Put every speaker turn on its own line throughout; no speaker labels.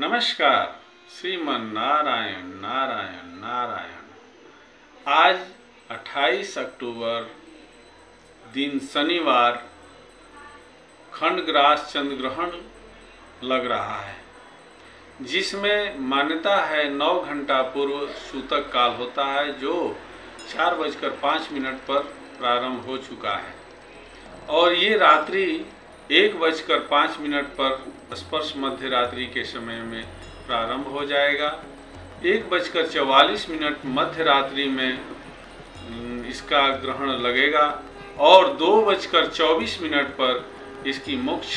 नमस्कार, श्रीमन नारायण नारायण नारायण। आज 28 अक्टूबर, दिन शनिवार, खंडग्रास चंद्र ग्रहण लग रहा है, जिसमें मान्यता है नौ घंटा पूर्व सूतक काल होता है, जो चार बजकर पाँच मिनट पर प्रारंभ हो चुका है। और ये रात्रि एक बजकर पाँच मिनट पर स्पर्श मध्य रात्रि के समय में प्रारंभ हो जाएगा। एक बजकर चवालीस मिनट मध्य रात्रि में हम्म, इसका ग्रहण लगेगा और दो बजकर चौबीस मिनट पर इसकी मोक्ष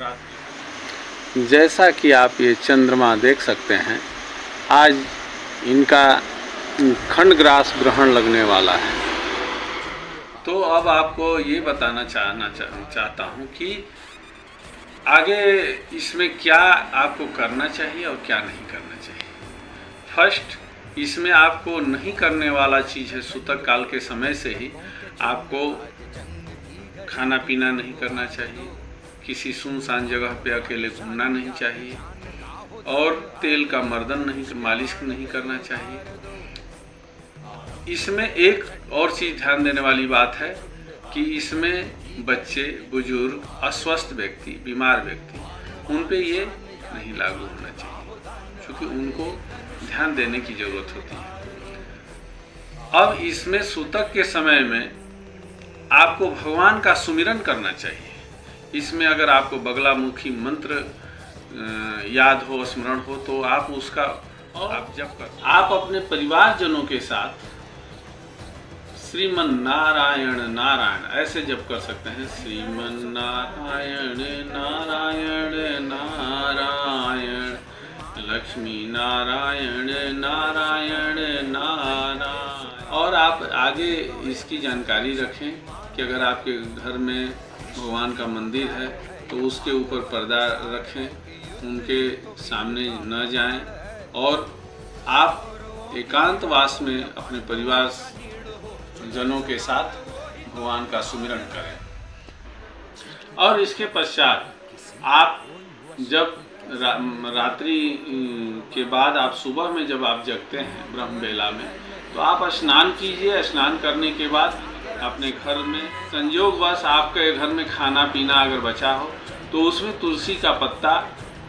रात्रि। जैसा कि आप ये चंद्रमा देख सकते हैं आज इनका खंडग्रास ग्रहण लगने वाला है। तो अब आपको ये बताना चाहना चाहता हूँ कि आगे इसमें क्या आपको करना चाहिए और क्या नहीं करना चाहिए। फ़र्स्ट इसमें आपको नहीं करने वाला चीज़ है सूतक काल के समय से ही आपको खाना पीना नहीं करना चाहिए। किसी सुनसान जगह पे अकेले घूमना नहीं चाहिए और तेल का मर्दन नहीं, मालिश नहीं करना चाहिए। इसमें एक और चीज़ ध्यान देने वाली बात है कि इसमें बच्चे, बुज़ुर्ग, अस्वस्थ व्यक्ति, बीमार व्यक्ति, उन पे ये नहीं लागू होना चाहिए, क्योंकि उनको ध्यान देने की ज़रूरत होती है। अब इसमें सूतक के समय में आपको भगवान का सुमिरन करना चाहिए। इसमें अगर आपको बगलामुखी मंत्र याद हो, स्मरण हो तो आप उसका आप जब कर आप अपने परिवारजनों के साथ श्रीमन नारायण। नारायण ऐसे जब कर सकते हैं। श्रीमन नारायण नारायण नारायण। लक्ष्मी नारायण नारायण नारायण। और आप आगे इसकी जानकारी रखें कि अगर आपके घर में भगवान का मंदिर है तो उसके ऊपर पर्दा रखें, उनके सामने न जाएँ। और आप एकांतवास में अपने परिवार जनों के साथ भगवान का सुमिरन करें। और इसके पश्चात आप जब रा, रात्रि के बाद आप सुबह में जब आप जगते हैं ब्रह्म बेला में तो आप स्नान कीजिए। स्नान करने के बाद अपने घर में संयोगवश आपके घर में खाना पीना अगर बचा हो तो उसमें तुलसी का पत्ता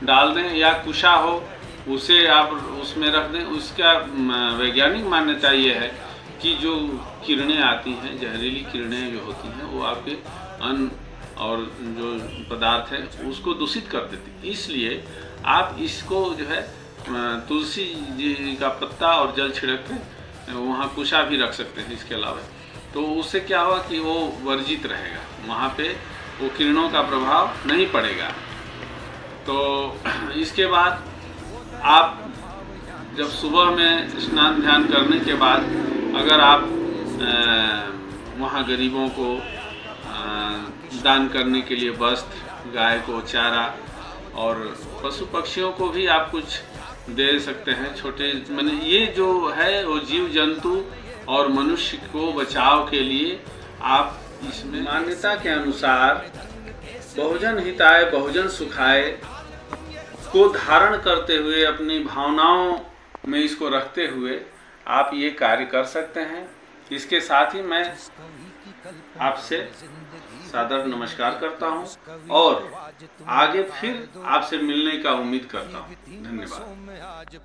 डाल दें या कुशा हो उसे आप उसमें रख दें। उसका वैज्ञानिक मान्यता ये है कि जो किरणें आती हैं, जहरीली किरणें जो होती हैं, वो आपके अन्न और जो पदार्थ है, उसको दूषित कर देती इसलिए आप इसको जो है तुलसी जी का पत्ता और जल छिड़क के वहाँ कुशा भी रख सकते हैं इसके अलावा। तो उससे क्या होगा कि वो वर्जित रहेगा। वहाँ पे वो किरणों का प्रभाव नहीं पड़ेगा। तो इसके बाद आप जब सुबह में स्नान ध्यान करने के बाद अगर आप वहाँ गरीबों को दान करने के लिए वस्त्र, गाय को, चारा और पशु पक्षियों को भी आप कुछ दे सकते हैं, छोटे, मैंने ये जो है, वो जीव जंतु और मनुष्य को बचाव के लिए आप इसमें मान्यता के अनुसार बहुजन हिताय, बहुजन सुखाय को धारण करते हुए, अपनी भावनाओं में इसको रखते हुए आप ये कार्य कर सकते हैं। इसके साथ ही मैं आपसे सादर नमस्कार करता हूँ और आगे फिर आपसे मिलने का उम्मीद करता हूँ। धन्यवाद।